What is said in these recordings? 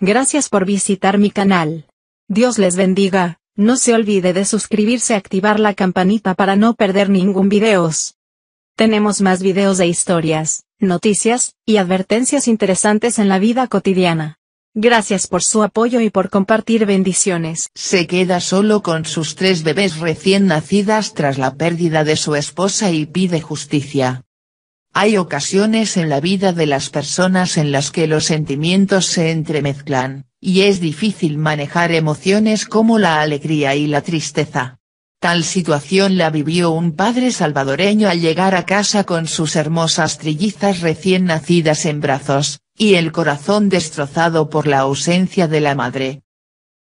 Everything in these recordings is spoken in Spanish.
Gracias por visitar mi canal. Dios les bendiga, no se olvide de suscribirse y activar la campanita para no perder ningún videos. Tenemos más videos de historias, noticias, y advertencias interesantes en la vida cotidiana. Gracias por su apoyo y por compartir bendiciones. Se queda solo con sus tres bebés recién nacidas tras la pérdida de su esposa y pide justicia. Hay ocasiones en la vida de las personas en las que los sentimientos se entremezclan, y es difícil manejar emociones como la alegría y la tristeza. Tal situación la vivió un padre salvadoreño al llegar a casa con sus hermosas trillizas recién nacidas en brazos, y el corazón destrozado por la ausencia de la madre.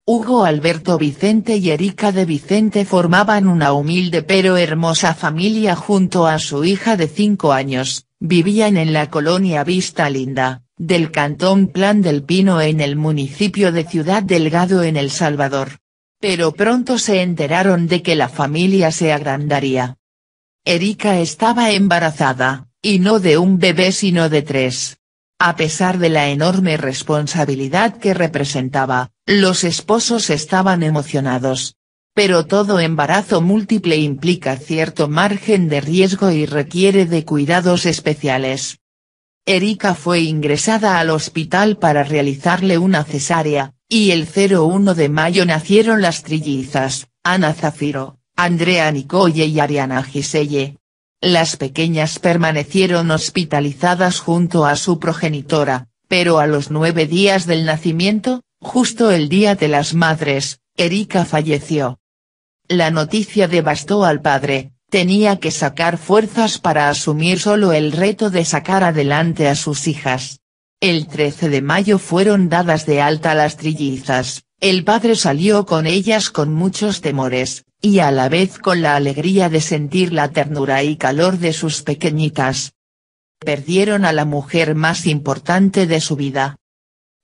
Hugo Alberto Vicente y Erika de Vicente formaban una humilde pero hermosa familia junto a su hija de 5 años, vivían en la colonia Vista Linda, del cantón Plan del Pino en el municipio de Ciudad Delgado en El Salvador. Pero pronto se enteraron de que la familia se agrandaría. Erika estaba embarazada, y no de un bebé sino de tres. A pesar de la enorme responsabilidad que representaba, los esposos estaban emocionados. Pero todo embarazo múltiple implica cierto margen de riesgo y requiere de cuidados especiales. Erika fue ingresada al hospital para realizarle una cesárea, y el 01 de mayo nacieron las trillizas, Ana Zafiro, Andrea Nicoye y Ariana Giselle. Las pequeñas permanecieron hospitalizadas junto a su progenitora, pero a los nueve días del nacimiento, justo el día de las madres, Erika falleció. La noticia devastó al padre, tenía que sacar fuerzas para asumir solo el reto de sacar adelante a sus hijas. El 13 de mayo fueron dadas de alta las trillizas, el padre salió con ellas con muchos temores, y a la vez con la alegría de sentir la ternura y calor de sus pequeñitas. Perdieron a la mujer más importante de su vida.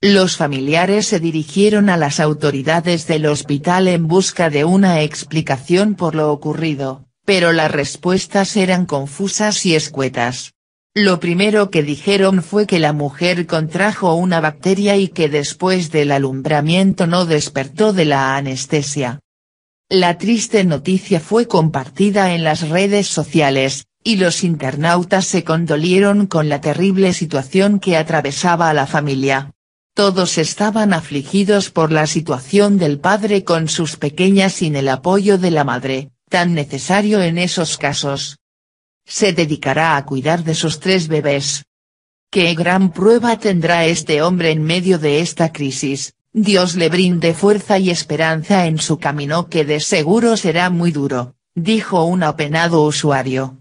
Los familiares se dirigieron a las autoridades del hospital en busca de una explicación por lo ocurrido, pero las respuestas eran confusas y escuetas. Lo primero que dijeron fue que la mujer contrajo una bacteria y que después del alumbramiento no despertó de la anestesia. La triste noticia fue compartida en las redes sociales, y los internautas se condolieron con la terrible situación que atravesaba a la familia. Todos estaban afligidos por la situación del padre con sus pequeñas sin el apoyo de la madre, tan necesario en esos casos. Se dedicará a cuidar de sus tres bebés. Qué gran prueba tendrá este hombre en medio de esta crisis, Dios le brinde fuerza y esperanza en su camino que de seguro será muy duro, dijo un apenado usuario.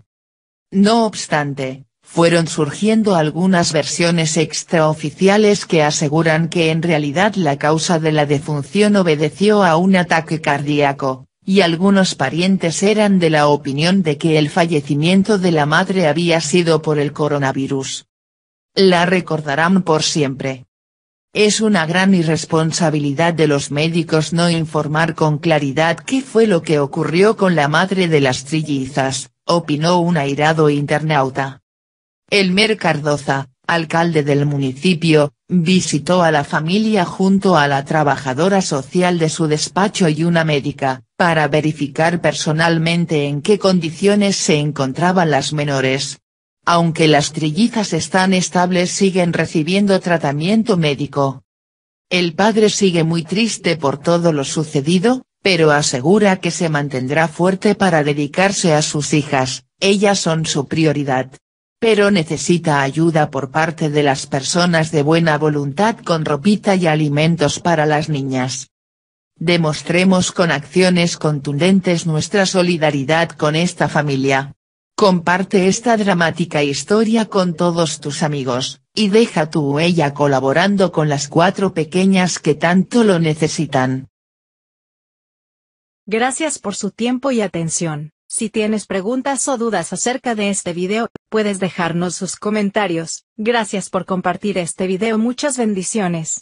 No obstante, fueron surgiendo algunas versiones extraoficiales que aseguran que en realidad la causa de la defunción obedeció a un ataque cardíaco, y algunos parientes eran de la opinión de que el fallecimiento de la madre había sido por el coronavirus. La recordarán por siempre. Es una gran irresponsabilidad de los médicos no informar con claridad qué fue lo que ocurrió con la madre de las trillizas, opinó un airado internauta. Elmer Cardoza, alcalde del municipio, visitó a la familia junto a la trabajadora social de su despacho y una médica, para verificar personalmente en qué condiciones se encontraban las menores, aunque las trillizas están estables siguen recibiendo tratamiento médico. El padre sigue muy triste por todo lo sucedido, pero asegura que se mantendrá fuerte para dedicarse a sus hijas, ellas son su prioridad. Pero necesita ayuda por parte de las personas de buena voluntad con ropita y alimentos para las niñas. Demostremos con acciones contundentes nuestra solidaridad con esta familia. Comparte esta dramática historia con todos tus amigos, y deja tu huella colaborando con las cuatro pequeñas que tanto lo necesitan. Gracias por su tiempo y atención. Si tienes preguntas o dudas acerca de este video, puedes dejarnos sus comentarios. Gracias por compartir este video. Muchas bendiciones.